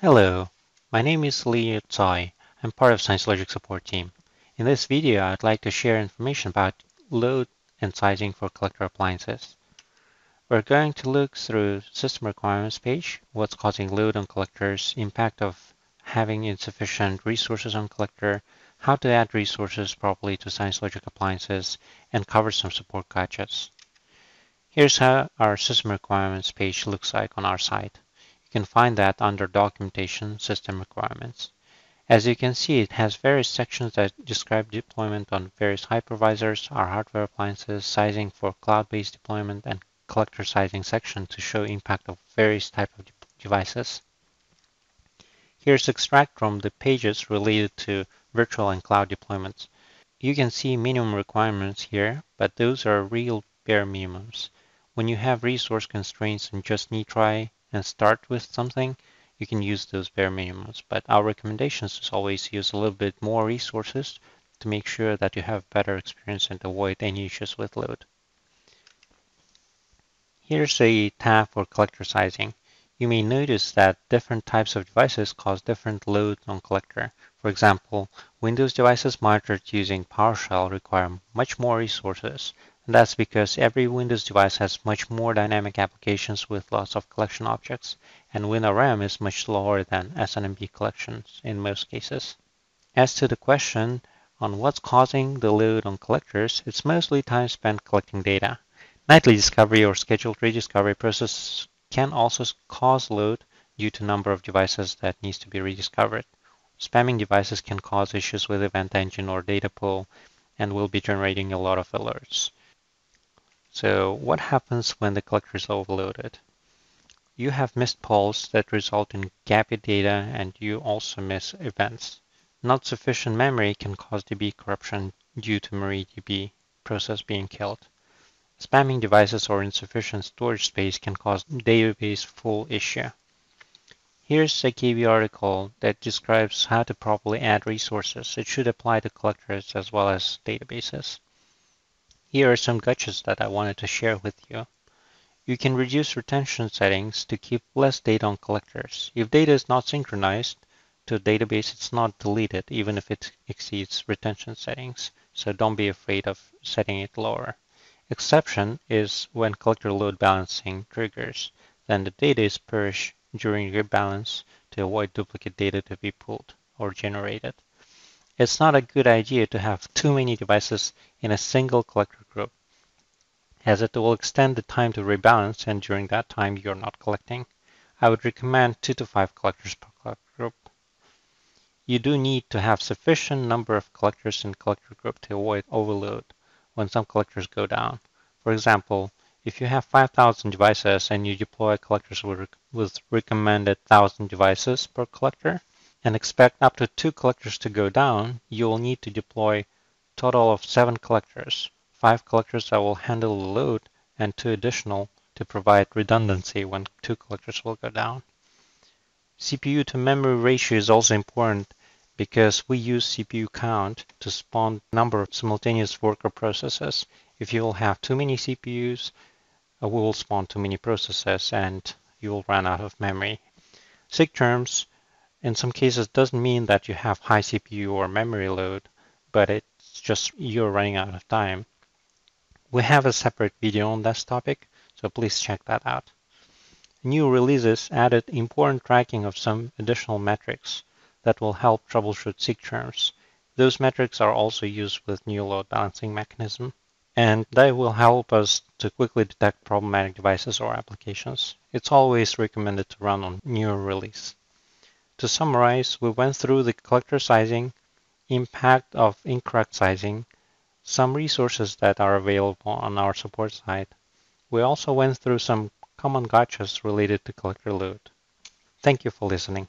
Hello, my name is Leonid Tsoi. I'm part of ScienceLogic support team. In this video, I'd like to share information about load and sizing for collector appliances. We're going to look through system requirements page, what's causing load on collectors, impact of having insufficient resources on collector, how to add resources properly to ScienceLogic appliances, and cover some support gotchas. Here's how our system requirements page looks like on our site. You can find that under Documentation System Requirements. As you can see, it has various sections that describe deployment on various hypervisors, our hardware appliances, sizing for cloud-based deployment, and collector sizing section to show impact of various type of devices. Here's extract from the pages related to virtual and cloud deployments. You can see minimum requirements here, but those are real bare minimums. When you have resource constraints and just need try and start with something, you can use those bare minimums. But our recommendations is always use a little bit more resources to make sure that you have better experience and avoid any issues with load. Here's a tab for collector sizing. You may notice that different types of devices cause different loads on collector. For example, Windows devices monitored using PowerShell require much more resources and that's because every Windows device has much more dynamic applications with lots of collection objects, and WinRM is much slower than SNMP collections in most cases. As to the question on what's causing the load on collectors, it's mostly time spent collecting data. Nightly discovery or scheduled rediscovery process can also cause load due to number of devices that needs to be rediscovered. Spamming devices can cause issues with event engine or data pool and will be generating a lot of alerts. So what happens when the collector is overloaded? You have missed polls that result in gappy data and you also miss events. Not sufficient memory can cause DB corruption due to MariaDB process being killed. Spamming devices or insufficient storage space can cause database full issue. Here's a KB article that describes how to properly add resources. It should apply to collectors as well as databases. Here are some gotchas that I wanted to share with you. You can reduce retention settings to keep less data on collectors. If data is not synchronized to a database, it's not deleted even if it exceeds retention settings. So don't be afraid of setting it lower. Exception is when collector load balancing triggers. Then the data is purged during rebalance to avoid duplicate data to be pulled or generated. It's not a good idea to have too many devices in a single collector group, as it will extend the time to rebalance and during that time you're not collecting. I would recommend 2 to 5 collectors per collector group. You do need to have sufficient number of collectors in collector group to avoid overload when some collectors go down. For example, if you have 5,000 devices and you deploy collectors with recommended 1,000 devices per collector, and expect up to two collectors to go down, you will need to deploy total of seven collectors, five collectors that will handle the load and two additional to provide redundancy when two collectors will go down. CPU to memory ratio is also important because we use CPU count to spawn number of simultaneous worker processes. If you will have too many CPUs, uh, we will spawn too many processes and you will run out of memory. SIGTERMs in some cases doesn't mean that you have high CPU or memory load, but it's just you're running out of time. We have a separate video on this topic, so please check that out. New releases added important tracking of some additional metrics that will help troubleshoot SIGTERMs. Those metrics are also used with new load balancing mechanism, and they will help us to quickly detect problematic devices or applications. It's always recommended to run on newer release. To summarize, we went through the collector sizing, impact of incorrect sizing, some resources that are available on our support site. We also went through some common gotchas related to collector load. Thank you for listening.